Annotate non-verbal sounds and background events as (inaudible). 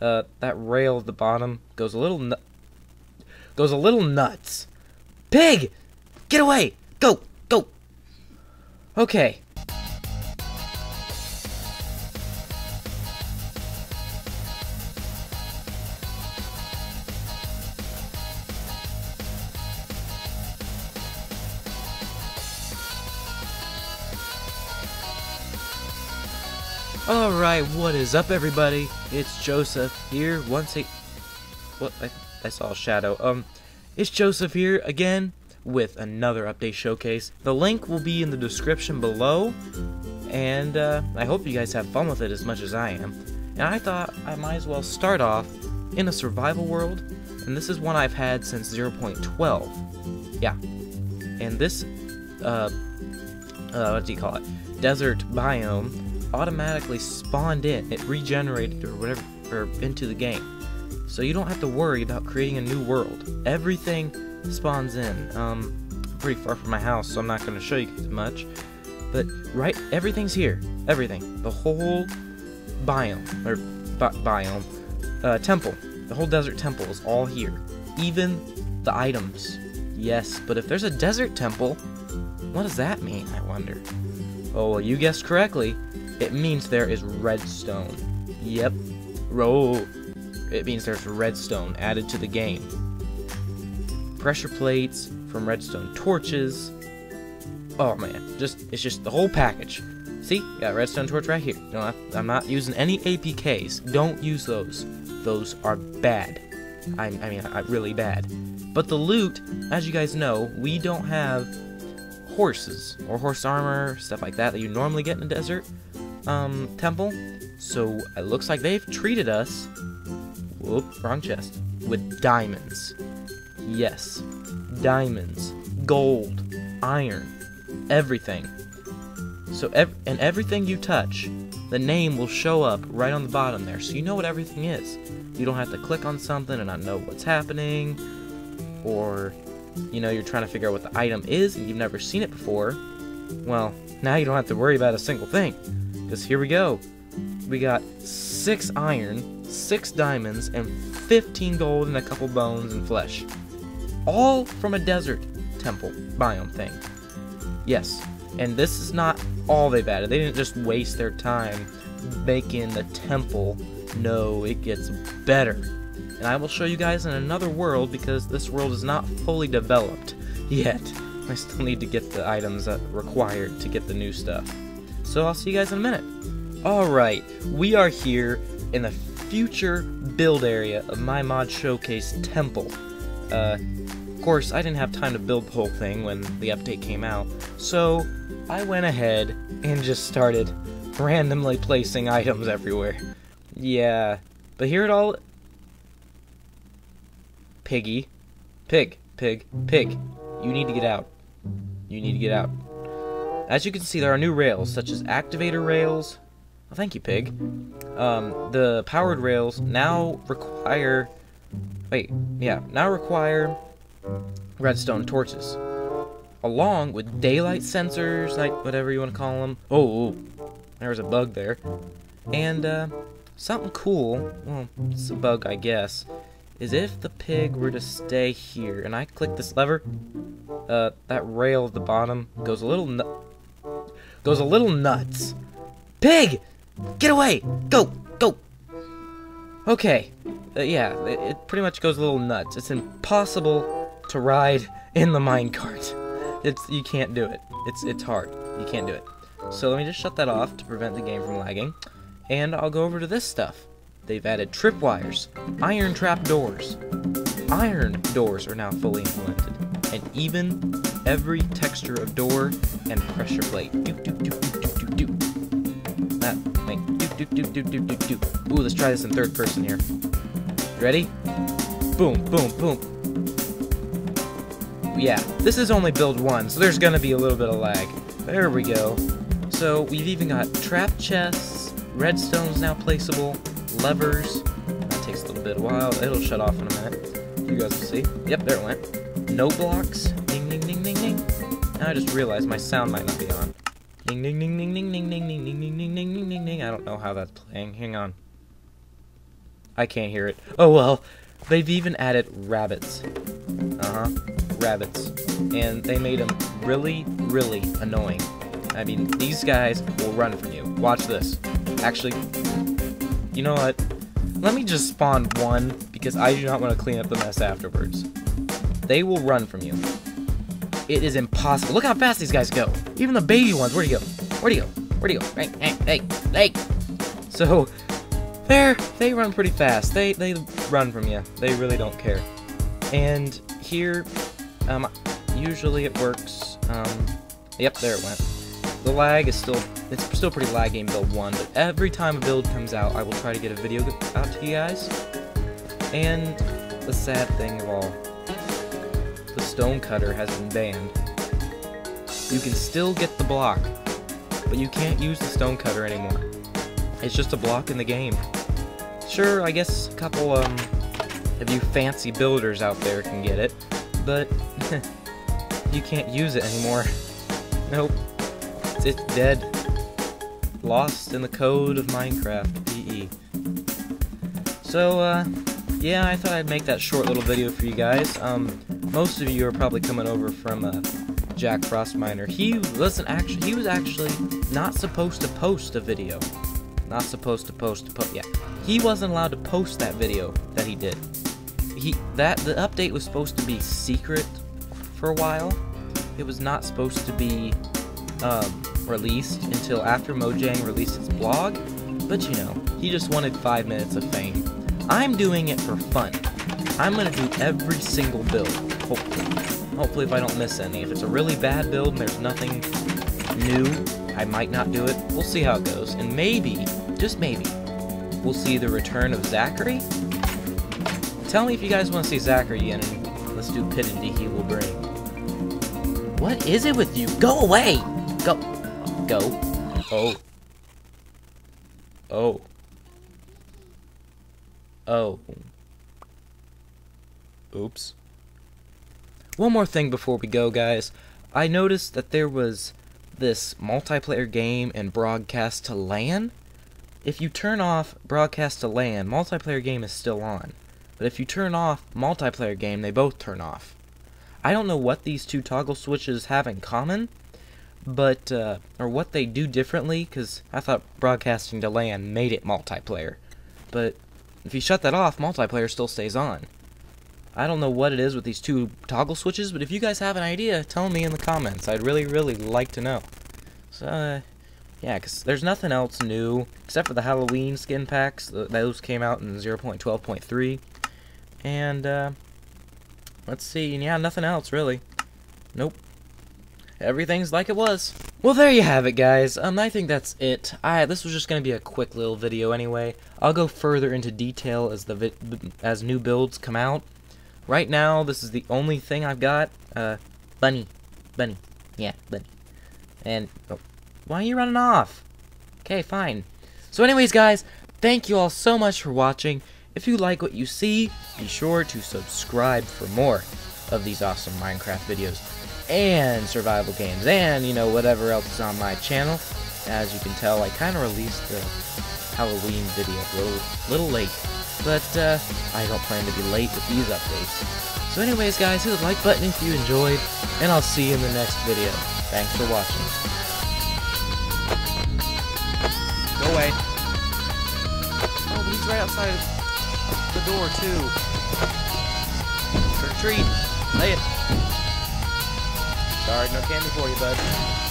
Uh, that rail at the bottom goes a little nu- goes a little nuts. Pig, get away! Go, go. Okay. Alright, what is up everybody? It's Joseph here once a What I, I saw a shadow. Um it's Joseph here again with another update showcase. The link will be in the description below and uh, I hope you guys have fun with it as much as I am. And I thought I might as well start off in a survival world and this is one I've had since 0.12. Yeah. And this uh uh what do you call it? Desert biome automatically spawned in. It regenerated or whatever or into the game. So you don't have to worry about creating a new world. Everything spawns in. Um, pretty far from my house, so I'm not going to show you guys much. But right, everything's here. Everything. The whole biome or bi biome uh, temple. The whole desert temple is all here. Even the items. Yes, but if there's a desert temple, what does that mean? I wonder. Oh, well, you guessed correctly. It means there is redstone. Yep. Roll. It means there's redstone added to the game. Pressure plates from redstone torches. Oh man, just it's just the whole package. See, got redstone torch right here. No, I'm not using any APKs. Don't use those. Those are bad. I, I mean, I, really bad. But the loot, as you guys know, we don't have horses or horse armor, stuff like that that you normally get in a desert um, temple. So it looks like they've treated us. Whoop, wrong chest. With diamonds. Yes, diamonds, gold, iron, everything. So ev and everything you touch, the name will show up right on the bottom there, so you know what everything is. You don't have to click on something and not know what's happening, or you know you're trying to figure out what the item is and you've never seen it before. Well, now you don't have to worry about a single thing. Because here we go. We got 6 iron, 6 diamonds, and 15 gold and a couple bones and flesh. All from a desert temple biome thing. Yes, and this is not all they've added. They didn't just waste their time making the temple. No, it gets better. And I will show you guys in another world because this world is not fully developed yet. (laughs) I still need to get the items that required to get the new stuff. So I'll see you guys in a minute. Alright, we are here in the future build area of my mod showcase temple. Uh, of course, I didn't have time to build the whole thing when the update came out, so I went ahead and just started randomly placing items everywhere. Yeah, but here it all... Piggy. Pig, pig, pig. You need to get out. You need to get out. As you can see, there are new rails, such as activator rails. Oh, thank you, pig. Um, the powered rails now require... Wait, yeah, now require redstone torches. Along with daylight sensors, like whatever you want to call them. Oh, there was a bug there. And, uh, something cool, well, it's a bug, I guess, is if the pig were to stay here, and I click this lever, uh, that rail at the bottom goes a little goes a little nuts. Pig! Get away! Go! Go! Okay. Uh, yeah, it, it, pretty much goes a little nuts. It's impossible to ride in the minecart. It's you can't do it. It's it's hard. You can't do it. So let me just shut that off to prevent the game from lagging. And I'll go over to this stuff. They've added tripwires, iron trap doors. Iron doors are now fully implemented. And even every texture of door and pressure plate. That thing. Ooh, let's try this in third person here. Ready? Boom, boom, boom. Yeah, this is only build one, so there's gonna be a little bit of lag. There we go. So we've even got trap chests, redstone's now placeable, levers. That takes a little bit of while. It'll shut off in a minute. You guys will see. Yep, there it went. Note blocks. Ding, ding, ding, ding, ding. Now I just realized my sound might not be on. Ding, ding, ding, ding, ding, ding, ding, ding, ding, ding, ding, ding, ding, ding. I don't know how that's playing. Hang on. I can't hear it. Oh well. They've even added rabbits. Uh-huh. Rabbits. And they made them really, really annoying. I mean, these guys will run from you. Watch this. Actually, you know what? Let me just spawn one, because I do not want to clean up the mess afterwards. They will run from you. It is impossible. Look how fast these guys go. Even the baby ones. Where'd he go? Where'd he go? Where'd he go? Hey, hey, hey, hey. So, there, they run pretty fast. They, they run from you. They really don't care. And here, um, usually it works. Um, yep, there it went. The lag is still, it's still pretty laggy in build 1, but every time a build comes out, I will try to get a video out to you guys. And the sad thing of all, the stone cutter has been banned. You can still get the block, but you can't use the stone cutter anymore. It's just a block in the game. Sure, I guess a couple um, of you fancy builders out there can get it, but (laughs) you can't use it anymore. (laughs) Nope. It's dead. Lost in the code of Minecraft PE. So, uh, yeah, I thought I'd make that short little video for you guys. Um, most of you are probably coming over from, uh, JackFrostMiner. He wasn't actually, he was actually not supposed to post a video. Not supposed to post, to post, yeah. He wasn't allowed to post that video that he did. He, that, the update was supposed to be secret for a while. It was not supposed to be, um, released until after Mojang released its blog, but you know, he just wanted 5 minutes of fame. I'm doing it for fun. I'm gonna do every single build, hopefully. Hopefully if I don't miss any. If it's a really bad build and there's nothing new, I might not do it. We'll see how it goes. And maybe, just maybe, we'll see the return of Zachary. Tell me if you guys want to see Zachary again and the stupidity he will bring. What is it with you? Go away! Go go. Oh. Oh. Oh. Oops. One more thing before we go, guys. I noticed that there was this multiplayer game and broadcast to LAN. If you turn off broadcast to LAN, multiplayer game is still on. But if you turn off multiplayer game, they both turn off. I don't know what these two toggle switches have in common, but uh, or what they do differently because I thought broadcasting to LAN made it multiplayer, but if you shut that off, multiplayer still stays on. I don't know what it is with these two toggle switches, but if you guys have an idea, tell me in the comments. I'd really, really like to know. So, uh, yeah, because there's nothing else new, except for the Halloween skin packs. Those came out in 0.12.3. And, uh, let's see, yeah, nothing else, really. Nope everything's like it was. Well, there you have it, guys. Um, I think that's it. I this was just gonna be a quick little video anyway. I'll go further into detail as the as new builds come out. Right now, this is the only thing I've got. Uh, bunny, bunny, yeah, bunny. And oh, why are you running off? Okay, fine. So, anyways, guys, thank you all so much for watching. If you like what you see, be sure to subscribe for more of these awesome Minecraft videos and survival games, and, you know, whatever else is on my channel. As you can tell, I kind of released the Halloween video a little, little late, but uh, I don't plan to be late with these updates. So anyways, guys, hit the like button if you enjoyed, and I'll see you in the next video. Thanks for watching. Go away. Oh, he's right outside the door, too. Retreat. Lay it. Sorry, no candy for you, bud.